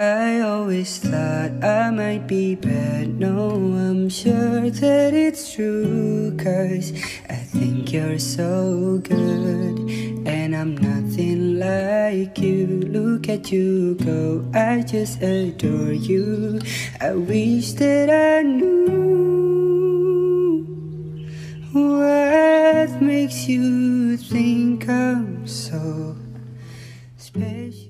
I always thought I might be bad. No, I'm sure that it's true. Cause I think you're so good. And I'm nothing like you. Look at you go. I just adore you. I wish that I knew what makes you think I'm so special.